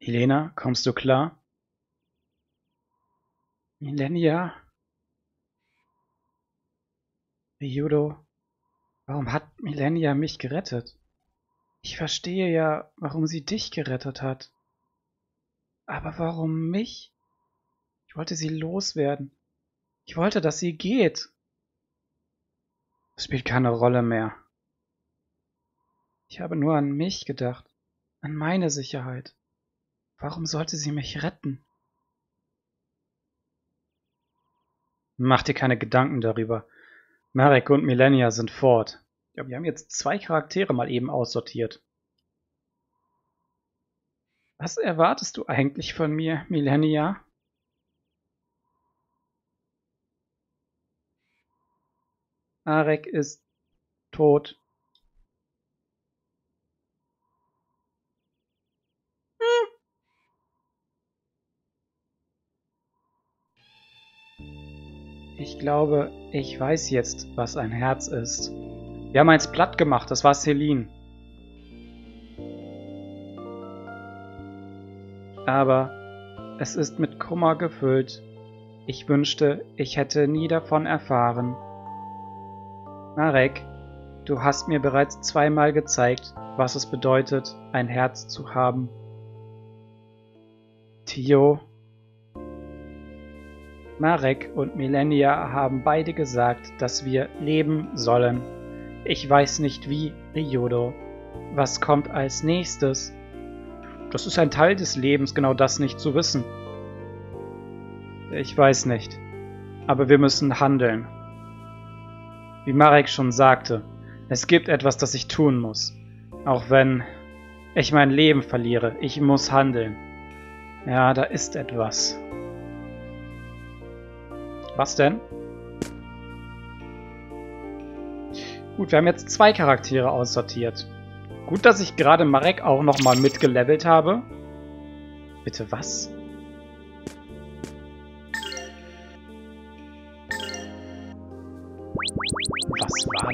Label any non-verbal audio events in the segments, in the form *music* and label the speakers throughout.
Speaker 1: Helena, kommst du klar? Millennia? Ryudo, warum hat Millennia mich gerettet? Ich verstehe ja, warum sie dich gerettet hat. Aber warum mich? Ich wollte sie loswerden. Ich wollte, dass sie geht. Spielt keine Rolle mehr. Ich habe nur an mich gedacht, an meine Sicherheit. Warum sollte sie mich retten? Mach dir keine Gedanken darüber. Marek und Millennia sind fort. Ja, wir haben jetzt zwei Charaktere mal eben aussortiert. Was erwartest du eigentlich von mir, Millennia? Marek ist tot. Ich glaube, ich weiß jetzt, was ein Herz ist. Wir haben eins platt gemacht, das war Celine. Aber es ist mit Kummer gefüllt. Ich wünschte, ich hätte nie davon erfahren. Marek, du hast mir bereits zweimal gezeigt, was es bedeutet, ein Herz zu haben. Tio, Marek und Millennia haben beide gesagt, dass wir leben sollen. Ich weiß nicht wie, Ryodo. Was kommt als nächstes? Das ist ein Teil des Lebens, genau das nicht zu wissen. Ich weiß nicht. Aber wir müssen handeln. Wie Marek schon sagte, es gibt etwas, das ich tun muss. Auch wenn ich mein Leben verliere, ich muss handeln. Ja, da ist etwas. Was denn? Gut, wir haben jetzt zwei Charaktere aussortiert. Gut, dass ich gerade Marek auch nochmal mitgelevelt habe. Bitte was?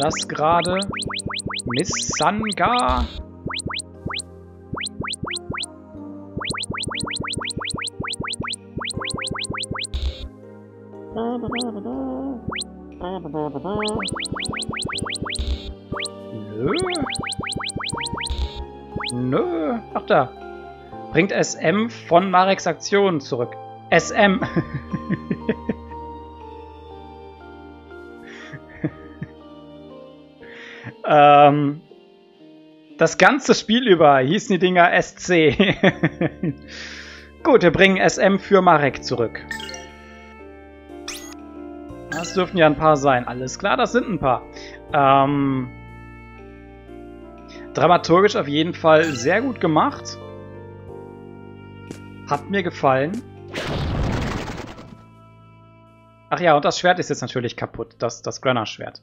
Speaker 1: Das gerade? Miss Sanga? Nö. Nö. Ach da. Bringt SM von Mareks Aktion zurück. SM. *laughs* ähm, das ganze Spiel über hießen die Dinger SC. *laughs* Gut, wir bringen SM für Marek zurück. Das dürften ja ein paar sein. Alles klar, das sind ein paar. Ähm, dramaturgisch auf jeden Fall sehr gut gemacht. Hat mir gefallen. Ach ja, und das Schwert ist jetzt natürlich kaputt. Das, das Granner-Schwert.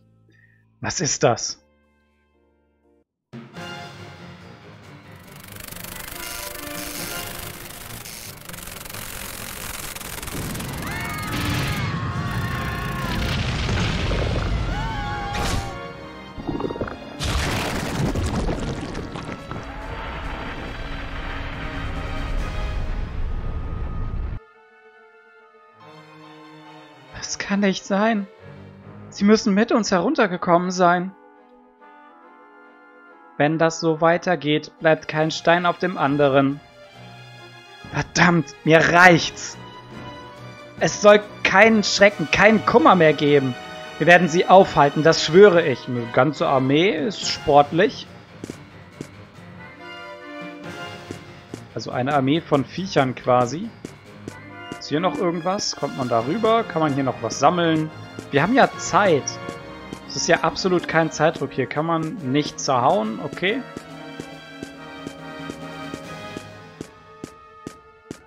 Speaker 1: Was ist das? Nicht sein. Sie müssen mit uns heruntergekommen sein. Wenn das so weitergeht, bleibt kein Stein auf dem anderen. Verdammt, mir reicht's. Es soll keinen Schrecken, keinen Kummer mehr geben. Wir werden sie aufhalten, das schwöre ich. Eine ganze Armee ist sportlich. Also eine Armee von Viechern quasi. Hier noch irgendwas? Kommt man da rüber? Kann man hier noch was sammeln? Wir haben ja Zeit. Es ist ja absolut kein Zeitdruck hier. Kann man nicht zerhauen? Okay.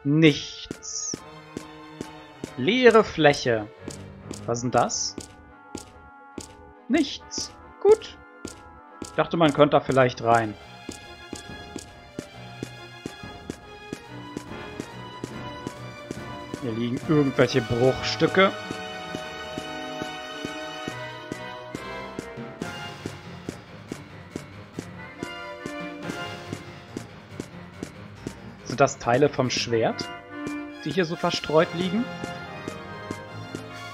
Speaker 1: Nichts. Leere Fläche. Was ist denn das? Nichts. Gut. Ich dachte, man könnte da vielleicht rein. Hier liegen irgendwelche Bruchstücke. Sind das Teile vom Schwert, die hier so verstreut liegen?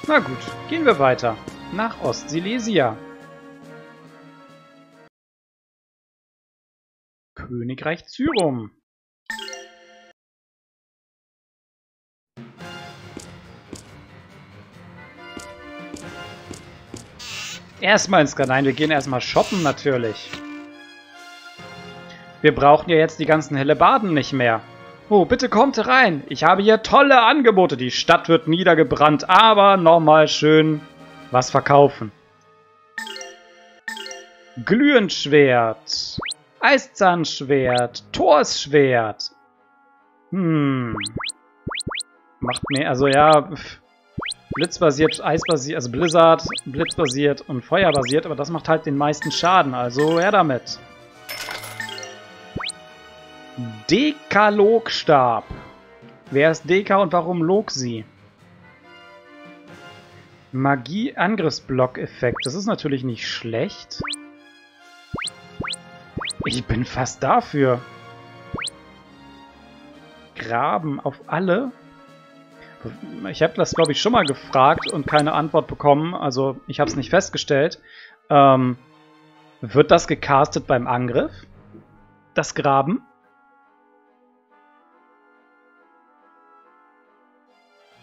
Speaker 1: Na gut, gehen wir weiter. Nach Ostsilesia. Königreich Zyrum. Erstmal ins Nein, wir gehen erstmal shoppen natürlich. Wir brauchen ja jetzt die ganzen Hellebarden nicht mehr. Oh, bitte kommt rein. Ich habe hier tolle Angebote. Die Stadt wird niedergebrannt, aber nochmal schön was verkaufen. Glühendschwert. Eiszahnschwert. Torsschwert. Hm. Macht mir, also ja, blitzbasiert, eisbasiert, also Blizzard, blitzbasiert und feuerbasiert, aber das macht halt den meisten Schaden, also her damit. Dekalogstab. Wer ist Deka und warum log sie? Magie-Angriffsblock-Effekt. Das ist natürlich nicht schlecht. Ich bin fast dafür. Graben auf alle. Ich habe das, glaube ich, schon mal gefragt und keine Antwort bekommen. Also, ich habe es nicht festgestellt. Ähm, wird das gecastet beim Angriff? Das Graben?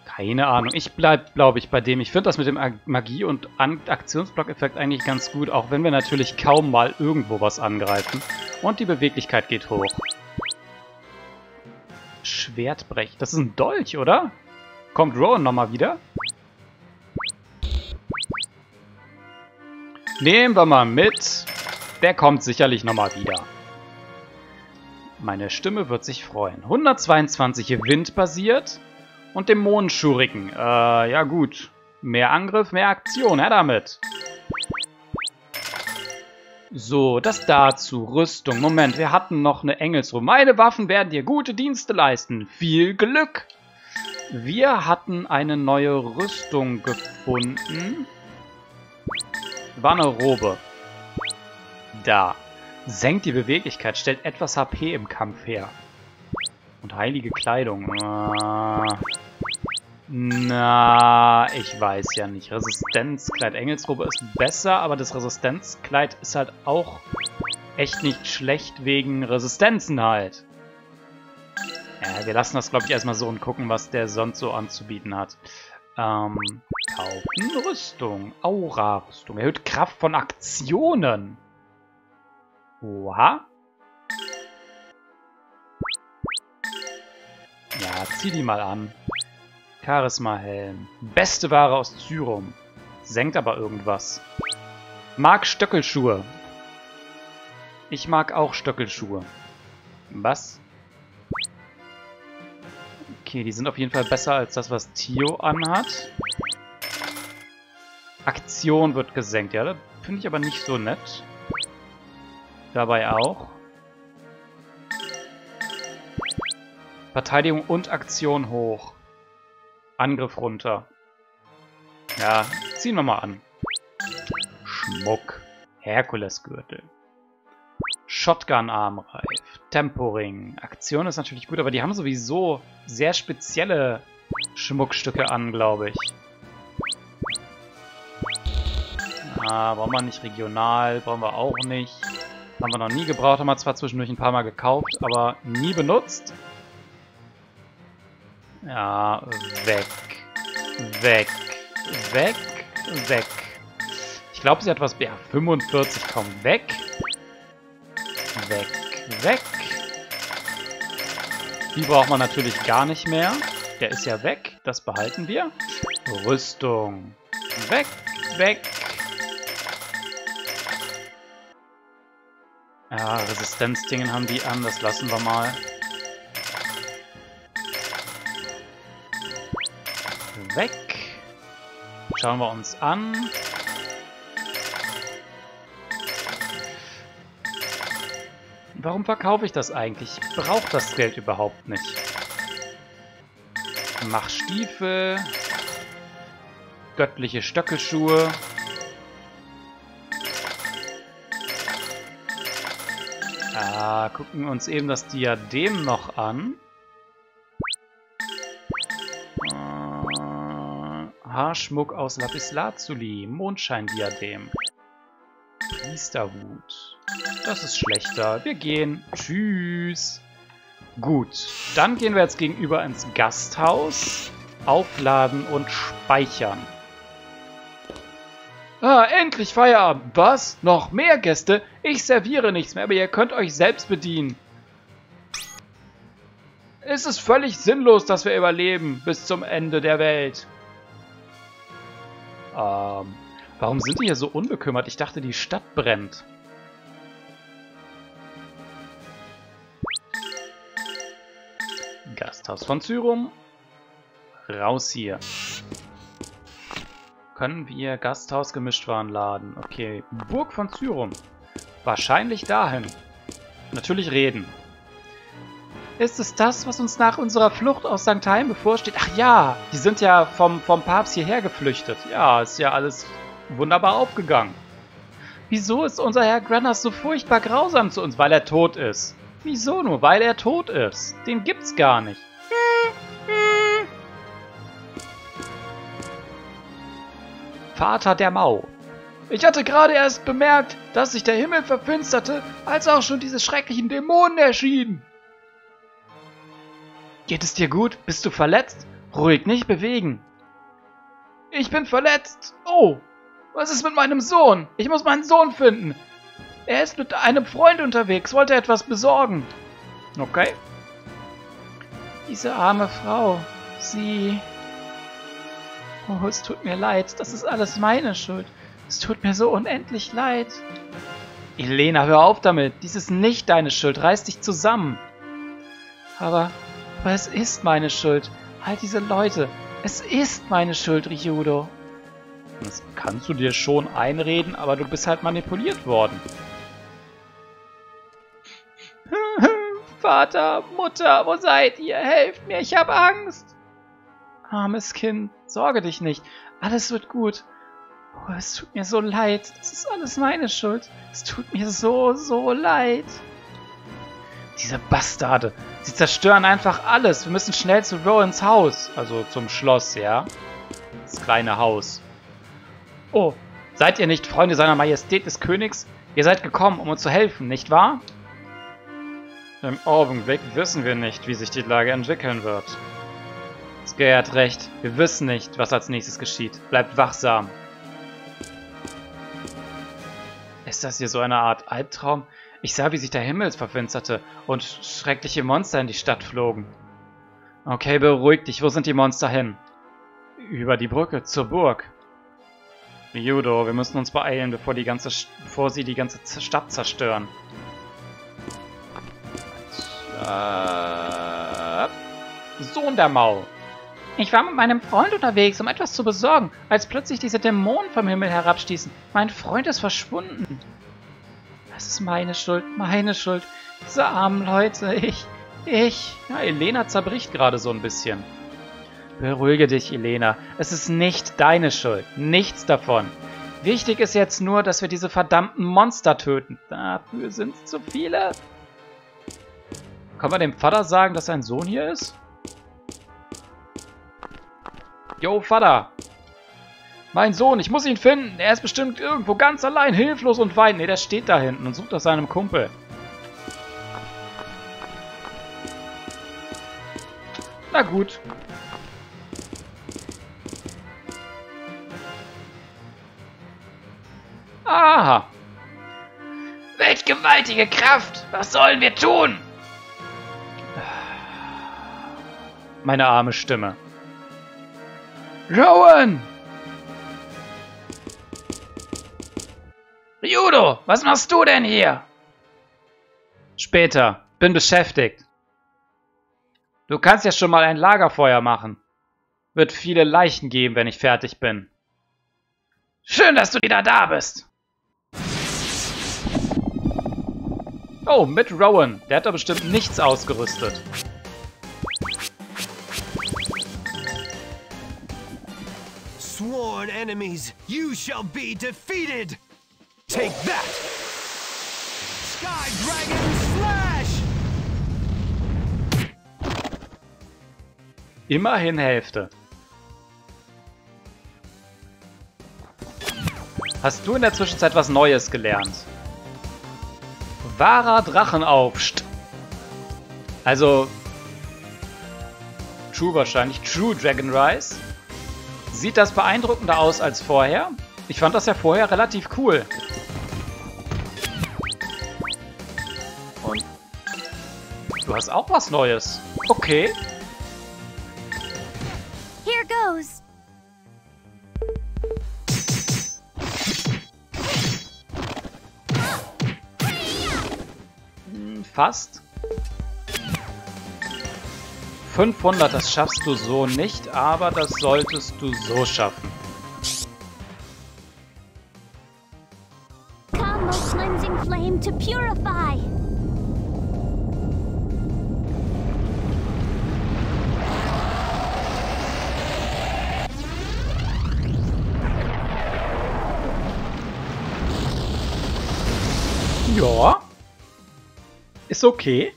Speaker 1: Keine Ahnung. Ich bleib, glaube ich, bei dem. Ich finde das mit dem Magie- und Aktionsblock-Effekt eigentlich ganz gut, auch wenn wir natürlich kaum mal irgendwo was angreifen. Und die Beweglichkeit geht hoch. Schwertbrech. Das ist ein Dolch, oder? Kommt Rowan nochmal wieder? Nehmen wir mal mit. Der kommt sicherlich nochmal wieder. Meine Stimme wird sich freuen. 122 Wind basiert und Dämonenschuriken. Äh, ja gut. Mehr Angriff, mehr Aktion, her damit. So, das dazu. Rüstung. Moment, wir hatten noch eine Engelsruhe. Meine Waffen werden dir gute Dienste leisten. Viel Glück! Wir hatten eine neue Rüstung gefunden. War eine Robe. Da. Senkt die Beweglichkeit, stellt etwas HP im Kampf her. Und heilige Kleidung. Äh, na, ich weiß ja nicht. Resistenzkleid Engelsrobe ist besser, aber das Resistenzkleid ist halt auch echt nicht schlecht wegen Resistenzen halt. Ja, wir lassen das, glaube ich, erstmal so und gucken, was der sonst so anzubieten hat. Ähm, kaufen Rüstung. Aura-Rüstung. Erhöht Kraft von Aktionen. Oha. Ja, zieh die mal an. Charisma-Helm. Beste Ware aus Zyrum. Senkt aber irgendwas. Mag Stöckelschuhe. Ich mag auch Stöckelschuhe. Was? Okay, die sind auf jeden Fall besser als das, was Tio anhat. Aktion wird gesenkt. Ja, das finde ich aber nicht so nett. Dabei auch. Verteidigung und Aktion hoch. Angriff runter. Ja, ziehen wir mal an. Schmuck. Herkulesgürtel. Shotgun-Armreif. Temporing. Aktion ist natürlich gut, aber die haben sowieso sehr spezielle Schmuckstücke an, glaube ich. Ah, brauchen wir nicht regional, brauchen wir auch nicht. Haben wir noch nie gebraucht, haben wir zwar zwischendurch ein paar Mal gekauft, aber nie benutzt. Ja, weg. Weg. Weg. Weg. Ich glaube, sie hat was... Ja, 45. Komm, weg. Weg. Weg. Die braucht man natürlich gar nicht mehr. Der ist ja weg. Das behalten wir. Rüstung. Weg. Weg. Ja, Resistenzdingen haben die an. Das lassen wir mal. weg. Schauen wir uns an. Warum verkaufe ich das eigentlich? Ich brauche das Geld überhaupt nicht. Mach Stiefel. Göttliche Stöckelschuhe. Ah, gucken wir uns eben das Diadem noch an. Ah, Haarschmuck aus Lapislazuli, Mondscheindiadem, Priesterhut. Das ist schlechter. Wir gehen. Tschüss. Gut, dann gehen wir jetzt gegenüber ins Gasthaus. Aufladen und speichern. Ah, endlich Feierabend. Was? Noch mehr Gäste? Ich serviere nichts mehr, aber ihr könnt euch selbst bedienen. Es ist völlig sinnlos, dass wir überleben bis zum Ende der Welt. Ähm, warum sind die hier so unbekümmert? Ich dachte, die Stadt brennt. Gasthaus von Zyrum. Raus hier. Können wir Gasthaus Gemischtwaren laden? Okay. Burg von Zyrum. Wahrscheinlich dahin. Natürlich reden. Ist es das, was uns nach unserer Flucht aus St. Heim bevorsteht? Ach ja, die sind ja vom, vom Papst hierher geflüchtet. Ja, ist ja alles wunderbar aufgegangen. Wieso ist unser Herr Granas so furchtbar grausam zu uns? Weil er tot ist. Wieso nur? Weil er tot ist. Den gibt's gar nicht. Vater der Mau. Ich hatte gerade erst bemerkt, dass sich der Himmel verfinsterte, als auch schon diese schrecklichen Dämonen erschienen. Geht es dir gut? Bist du verletzt? Ruhig, nicht bewegen. Ich bin verletzt. Oh, was ist mit meinem Sohn? Ich muss meinen Sohn finden. Er ist mit einem Freund unterwegs, wollte etwas besorgen. Okay. Diese arme Frau, sie... Oh, es tut mir leid. Das ist alles meine Schuld. Es tut mir so unendlich leid. Elena, hör auf damit. Dies ist nicht deine Schuld. Reiß dich zusammen. Aber, aber es ist meine Schuld. All diese Leute. Es ist meine Schuld, Ryudo. Das kannst du dir schon einreden, aber du bist halt manipuliert worden. *laughs* Vater, Mutter, wo seid ihr? Helft mir, ich habe Angst. Armes Kind, sorge dich nicht. Alles wird gut. Oh, es tut mir so leid. Das ist alles meine Schuld. Es tut mir so, so leid. Diese Bastarde. Sie zerstören einfach alles. Wir müssen schnell zu Rowans Haus. Also zum Schloss, ja? Das kleine Haus. Oh, seid ihr nicht Freunde seiner Majestät des Königs? Ihr seid gekommen, um uns zu helfen, nicht wahr? Im Augenblick wissen wir nicht, wie sich die Lage entwickeln wird. Sky hat recht. Wir wissen nicht, was als nächstes geschieht. Bleibt wachsam. Ist das hier so eine Art Albtraum? Ich sah, wie sich der Himmel verfinsterte und schreckliche Monster in die Stadt flogen. Okay, beruhig dich. Wo sind die Monster hin? Über die Brücke, zur Burg. Judo, wir müssen uns beeilen, bevor, die ganze, bevor sie die ganze Stadt zerstören. Sohn der Maul. Ich war mit meinem Freund unterwegs, um etwas zu besorgen, als plötzlich diese Dämonen vom Himmel herabstießen. Mein Freund ist verschwunden. Das ist meine Schuld, meine Schuld. Diese armen Leute, ich, ich. Ja, Elena zerbricht gerade so ein bisschen. Beruhige dich, Elena. Es ist nicht deine Schuld. Nichts davon. Wichtig ist jetzt nur, dass wir diese verdammten Monster töten. Dafür sind es zu viele. Kann man dem Vater sagen, dass sein Sohn hier ist? Yo, Vater. Mein Sohn, ich muss ihn finden. Er ist bestimmt irgendwo ganz allein, hilflos und weint. Ne, der steht da hinten und sucht nach seinem Kumpel. Na gut. Aha. Welch gewaltige Kraft! Was sollen wir tun? Meine arme Stimme. Rowan! Ryudo, was machst du denn hier? Später. Bin beschäftigt. Du kannst ja schon mal ein Lagerfeuer machen. Wird viele Leichen geben, wenn ich fertig bin. Schön, dass du wieder da bist. Oh, mit Rowan. Der hat da bestimmt nichts ausgerüstet.
Speaker 2: Enemies, you shall be defeated! Take that! Sky Dragon Slash!
Speaker 1: Immerhin Hälfte. Hast du in der Zwischenzeit was Neues gelernt? Wahrer Drachenaufst. Also, True wahrscheinlich. True Dragon Rise. Sieht das beeindruckender aus als vorher? Ich fand das ja vorher relativ cool. Und du hast auch was Neues. Okay.
Speaker 3: Here goes.
Speaker 1: Hm, Fast. 500, das schaffst du so nicht, aber das solltest du so schaffen.
Speaker 3: Come, O cleansing flame, to purify.
Speaker 1: Ja. Ist okay.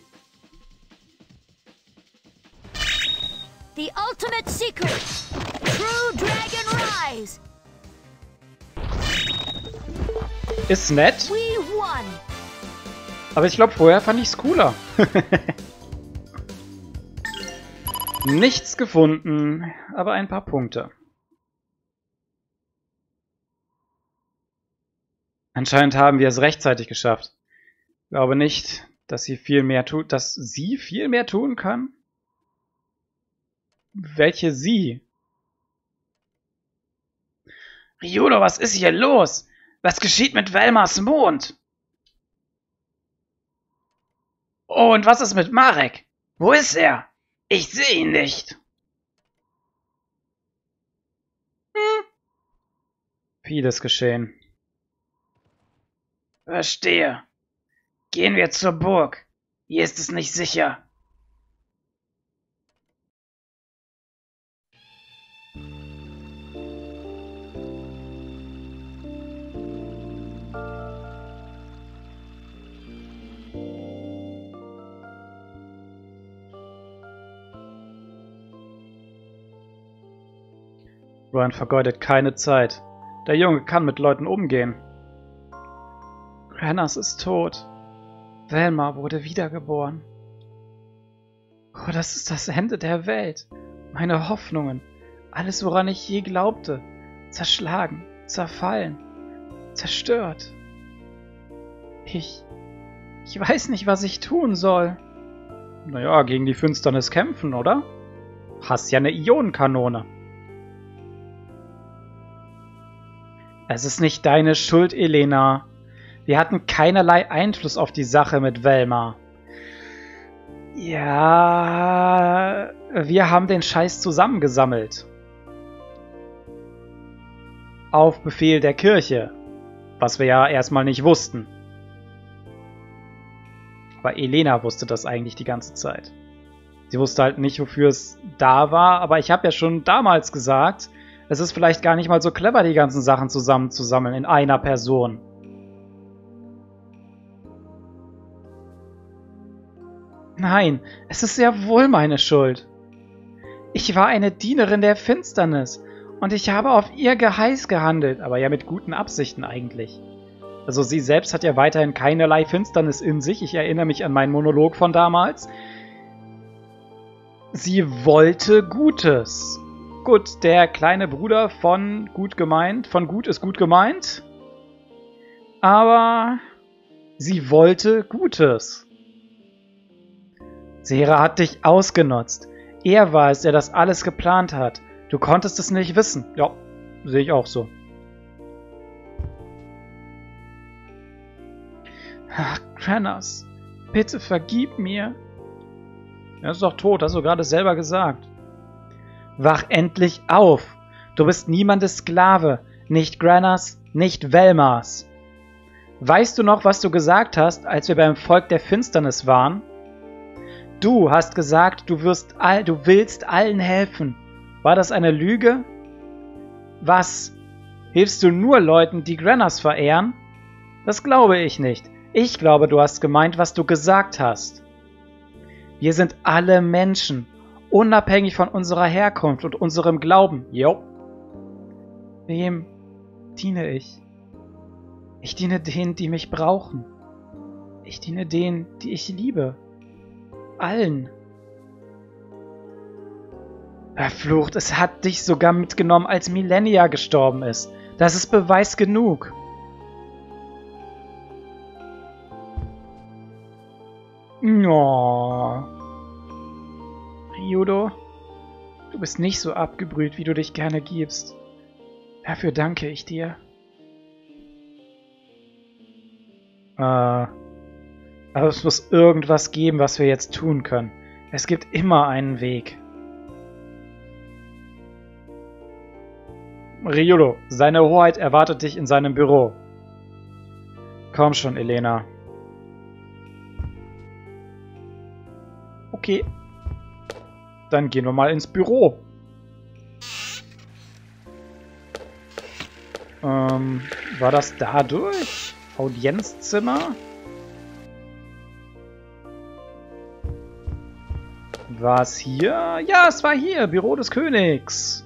Speaker 3: Ultimate secret. True Dragon Rise.
Speaker 1: Ist nett. Aber ich glaube, vorher fand ich's cooler. *laughs* Nichts gefunden, aber ein paar Punkte. Anscheinend haben wir es rechtzeitig geschafft. Glaube nicht, dass sie viel mehr tut, dass sie viel mehr tun kann. Welche sie? Ryudo, was ist hier los? Was geschieht mit Velmars Mond? Und was ist mit Marek? Wo ist er? Ich sehe ihn nicht. Hm. Vieles geschehen. Verstehe. Gehen wir zur Burg. Hier ist es nicht sicher. Ryan vergeudet keine Zeit. Der Junge kann mit Leuten umgehen. Renners ist tot. Velma wurde wiedergeboren. Oh, das ist das Ende der Welt. Meine Hoffnungen, alles woran ich je glaubte, zerschlagen, zerfallen, zerstört. Ich... Ich weiß nicht, was ich tun soll. Naja, gegen die Finsternis kämpfen, oder? Hast ja eine Ionenkanone. Es ist nicht deine Schuld, Elena. Wir hatten keinerlei Einfluss auf die Sache mit Velma. Ja, wir haben den Scheiß zusammengesammelt. Auf Befehl der Kirche. Was wir ja erstmal nicht wussten. Aber Elena wusste das eigentlich die ganze Zeit. Sie wusste halt nicht, wofür es da war, aber ich habe ja schon damals gesagt, es ist vielleicht gar nicht mal so clever, die ganzen Sachen zusammenzusammeln in einer Person. Nein, es ist sehr wohl meine Schuld. Ich war eine Dienerin der Finsternis und ich habe auf ihr Geheiß gehandelt, aber ja mit guten Absichten eigentlich. Also sie selbst hat ja weiterhin keinerlei Finsternis in sich. Ich erinnere mich an meinen Monolog von damals. Sie wollte Gutes. Gut, der kleine Bruder von gut gemeint, von gut ist gut gemeint. Aber sie wollte Gutes. Sera hat dich ausgenutzt. Er war es, der das alles geplant hat. Du konntest es nicht wissen. Ja, sehe ich auch so. Ach, Kranos, bitte vergib mir. Er ist doch tot, hast du gerade selber gesagt. Wach endlich auf! Du bist niemandes Sklave, nicht Granas, nicht Velmas. Weißt du noch, was du gesagt hast, als wir beim Volk der Finsternis waren? Du hast gesagt, du wirst all, du willst allen helfen. War das eine Lüge? Was? Hilfst du nur Leuten, die Granas verehren? Das glaube ich nicht. Ich glaube, du hast gemeint, was du gesagt hast. Wir sind alle Menschen, unabhängig von unserer Herkunft und unserem Glauben. Jo. Wem diene ich? Ich diene denen, die mich brauchen. Ich diene denen, die ich liebe. Allen. Verflucht, es hat dich sogar mitgenommen, als Millennia gestorben ist. Das ist Beweis genug. No. Ryudo, du bist nicht so abgebrüht, wie du dich gerne gibst. Dafür danke ich dir. Äh, aber es muss irgendwas geben, was wir jetzt tun können. Es gibt immer einen Weg. Ryudo, seine Hoheit erwartet dich in seinem Büro. Komm schon, Elena. Okay. Dann gehen wir mal ins Büro. Ähm, war das dadurch? Audienzzimmer? War es hier? Ja, es war hier. Büro des Königs.